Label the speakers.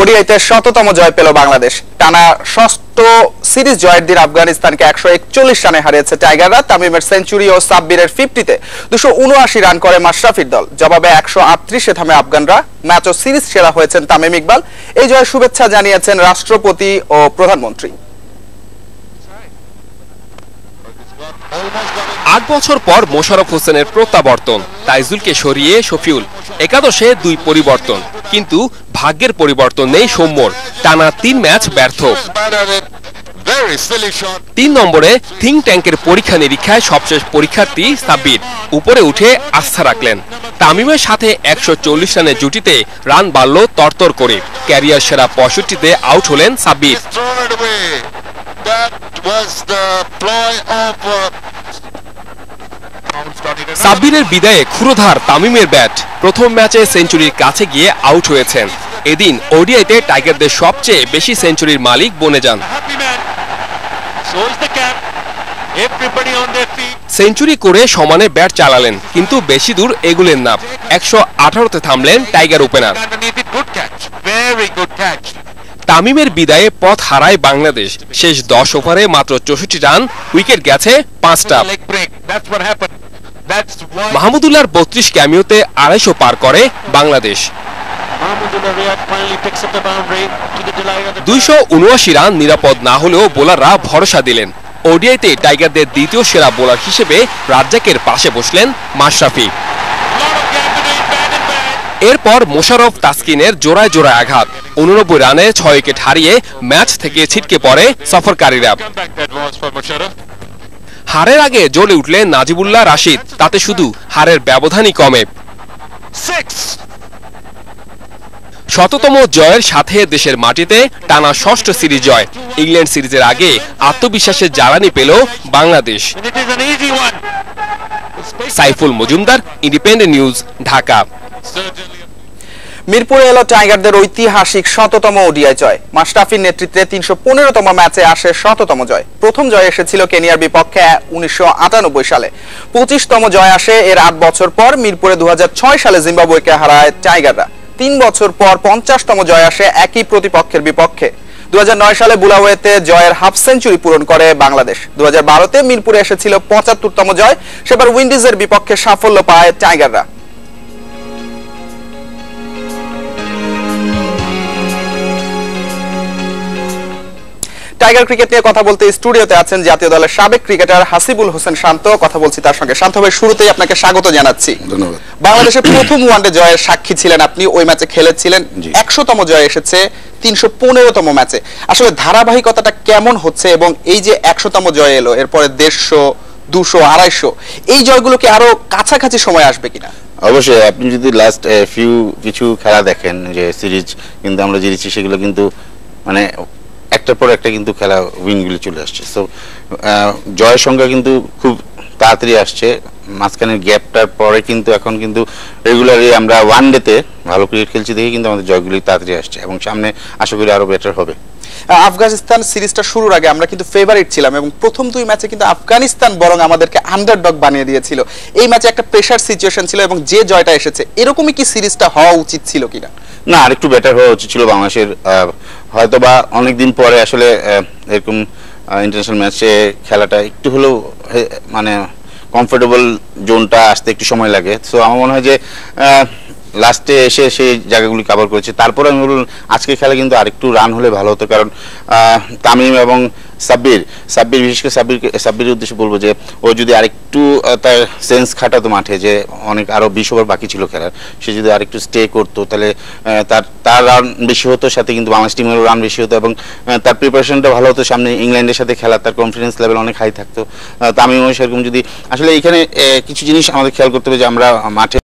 Speaker 1: ওডিআইতে শততম জয় পেল বাংলাদেশ। টানা ষষ্ঠ সিরিজ জয়ের দিন আফগানিস্তানকে একশো একচল্লিশ রানে হারিয়েছে টাইগাররা। তামিমের সেঞ্চুরি ও সাব্বিরের ফিফটিতে দুশো উনআশি রান করে মাশরাফির দল। জবাবে একশো আটত্রিশে থামে আফগানরা। ম্যাচ ও সিরিজ সেরা হয়েছেন তামিম ইকবাল। এই জয়ের শুভেচ্ছা জানিয়েছেন রাষ্ট্রপতি ও প্রধানমন্ত্রী।
Speaker 2: আট বছর পর মোশারফ হোসেনের প্রত্যাবর্তন। তাইজুলকে সরিয়ে শফিউল। একাদশে দুই পরিবর্তন। কিন্তু ভাগ্যের পরিবর্তন নেই সৌম্যর। টানা তিন ম্যাচ ব্যর্থ। তিন নম্বরে থিঙ্ক ট্যাঙ্কের পরীক্ষা নিরীক্ষায় সবশেষ পরীক্ষার্থী সাব্বির উপরে উঠে আস্থা রাখলেন। তামিমের সাথে একশো চল্লিশ রানের জুটিতে রান বাড়ল তরতর করে। ক্যারিয়ার সেরা পঁয়ষট্টিতে আউট হলেন সাব্বির। সাব্বিরের বিদায়ে ক্ষুরোধার তামিমের ব্যাট। প্রথম ম্যাচে সেঞ্চুরির কাছে গিয়ে আউট হয়েছেন। এদিন ওডিআইতে টাইগারদের সবচেয়ে বেশি সেঞ্চুরির মালিক বনে যান. সেঞ্চুরি করে সমানে ব্যাট চালালেন, কিন্তু বেশি দূর এগুলেন না। একশো আঠারোতে থামলেন টাইগার ওপেনার. তামিমের বিদায়ে পথ হারায় বাংলাদেশ। শেষ দশ ওভারে মাত্র চৌষট্টি রান, উইকেট গেছে পাঁচটা। মাহমুদুল্লাহর বত্রিশ ক্যামিওতে আড়াইশো পার করে বাংলাদেশ। দুইশো উনআশি রান নিরাপদ না হলেও বোলাররা ভরসা দিলেন। ওডিআইতে টাইগারদের দ্বিতীয় সেরা বোলার হিসেবে রাজ্জাকের পাশে বসলেন মাশরাফি. এরপর মোশারফ তাসকিনের জোড়ায় জোড়ায় আঘাত। উননব্বই রানে ছয় উইকেট হারিয়ে ম্যাচ থেকে ছিটকে পড়ে সফরকারীরা। হারের আগে জ্বলে উঠলেন নাজিবুল্লাহ রাশিদ তাতে শুধু হারের ব্যবধানই কমে শততম জয়ের সাথে দেশের মাটিতে টানা ষষ্ঠ সিরিজ জয় ইংল্যান্ড সিরিজের আগে আত্মবিশ্বাসের জ্বালানি পেল Bangladesh. Saiful Majumdar independent news Dhaka.
Speaker 1: মিরপুরে এলো টাইগারদের ঐতিহাসিক শততম ওডিআই জয়। মাশরাফির নেতৃত্বে তিনশো পনেরোতম ম্যাচে আসে শততম জয়। প্রথম জয় এসেছিল কেনিয়ার বিপক্ষে উনিশশো সালে। পঁচিশতম জয় আসে এর আট বছর পর মিরপুরে দু সালে জিম্বাবুয়েকে হারায় টাইগাররা। তিন বছর পর পঞ্চাশতম জয় আসে একই প্রতিপক্ষের বিপক্ষে। দু হাজার নয় সালে বুলাওয়েতে জয়ের হাফ সেঞ্চুরি পূরণ করে বাংলাদেশ। দু বারোতে মিরপুরে এসেছিল পঁচাত্তরতম জয়। সেবার উইন্ডিজের বিপক্ষে সাফল্য পায় টাইগাররা। টাইগার ক্রিকেট নিয়ে কথা বলতে স্টুডিওতে আছেন জাতীয় দলের সাবেক ক্রিকেটার হাসিবুল হোসেন শান্ত। কথা বলছি তার সঙ্গে। শান্ত ভাই শুরুতেই আপনাকে স্বাগত জানাচ্ছি।
Speaker 3: ধন্যবাদ।
Speaker 1: বাংলাদেশের প্রথম ওয়ানডে জয়ের সাক্ষী ছিলেন আপনি। ওই ম্যাচে খেলেছিলেন। একশোতম জয় এসেছে তিনশো পনেরোতম ম্যাচে। আসলে ধারাবাহিকতাটা কেমন হচ্ছে এবং এই যে একশোতম জয় এলো এরপরে দেড়শো দুশো আড়াইশো এই জয়গুলোকে আরও কাছাকাছি সময় আসবে কিনা?
Speaker 3: অবশ্যই আপনি যদি লাস্ট ফিউ কিছু খেলা দেখেন যে সিরিজ কিন্তু আমরা জিতেছি সেগুলো কিন্তু মানে একটার পর একটা কিন্তু খেলা উইনগুলি চলে আসছে। সো জয়ের সংখ্যা কিন্তু খুব তাড়াতাড়ি আসছে। মাঝখানের গ্যাপটার পরে কিন্তু এখন কিন্তু রেগুলারলি আমরা ওয়ান ডেতে ভালো ক্রিকেট খেলছি দেখে কিন্তু আমাদের জয়গুলি তাড়াতাড়ি আসছে এবং সামনে আশা করি আরও বেটার হবে।
Speaker 1: আফগানিস্তান সিরিজটা শুরুর আগে আমরা কিন্তু ফেভারিট ছিলাম এবং প্রথম দুই ম্যাচে কিন্তু আফগানিস্তান বরং আমাদেরকে আন্ডারডগ বানিয়ে দিয়েছিল। এই ম্যাচে একটা প্রেশার সিচুয়েশন ছিল এবং যে জয়টা এসেছে এরকমই কি সিরিজটা হওয়া উচিত ছিল কিনা?
Speaker 3: না আরেকটু বেটার হওয়া উচিত ছিল বাংলাদেশের আহ, হয়তো বা অনেকদিন পরে আসলে এরকম ইন্টারন্যাশনাল ম্যাচে খেলাটা একটু হলেও মানে কমফোর্টেবল জোনটা আসতে একটু সময় লাগে। সো আমার মনে হয় যে লাস্টে এসে সেই জায়গাগুলি কাভার করেছে। তারপরে আমি বলুন আজকের খেলা কিন্তু আরেকটু রান হলে ভালো হতো। কারণ তামিম এবং সাব্বির সাব্বির, বিশেষ করে সাব্বির সাব্বিরের উদ্দেশ্যে বলব যে, ও যদি আরেকটু তার সেন্স খাটাতো মাঠে যে, অনেক আরও বিশ ওভার বাকি ছিল খেলার, সে যদি আরেকটু স্টে করতো, তাহলে তার তার রান বেশি হতো, সাথে কিন্তু বাংলাদেশ টিমেরও রান বেশি হতো এবং তার প্রিপারেশনটা ভালো হতো। সামনে ইংল্যান্ডের সাথে খেলা, তার কনফিডেন্স লেভেল অনেক হাই থাকতো। তামিমও সেরকম যদি, আসলে এখানে কিছু জিনিস আমাদের খেয়াল করতে হবে যে আমরা মাঠে